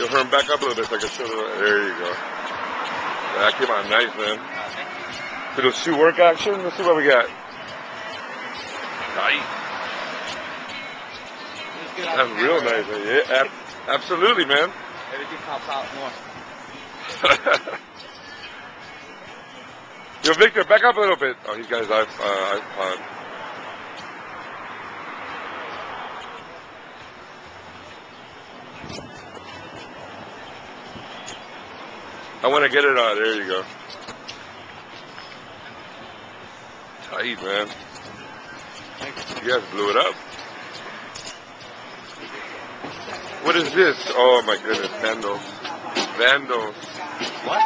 You'll hurry back up a little bit so I can show the. There you go. That came out nice, man. Little shoe work action. Let's see what we got. Nice. That's real nice. Man. Yeah, ab- absolutely, man. Everything pops out more. Yo, Victor, back up a little bit. Oh, he's got his iP- uh, iPod. I want to get it on. There you go. Tight, man. You guys blew it up. What is this? Oh my goodness, Vandals. Vandals. What?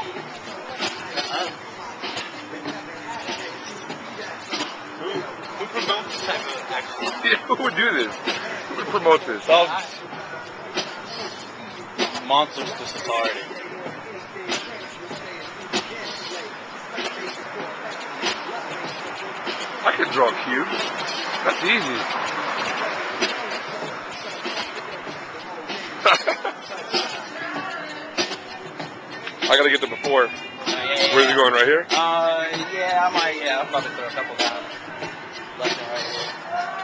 Who, who promotes this type of activity? Who would do this? Who would promote this? Monsters to society. I could draw cubes. That's easy. I gotta get the before. Where's he going? Right here? Uh, yeah, I might, yeah, I'm about to throw a couple down. Left and right here.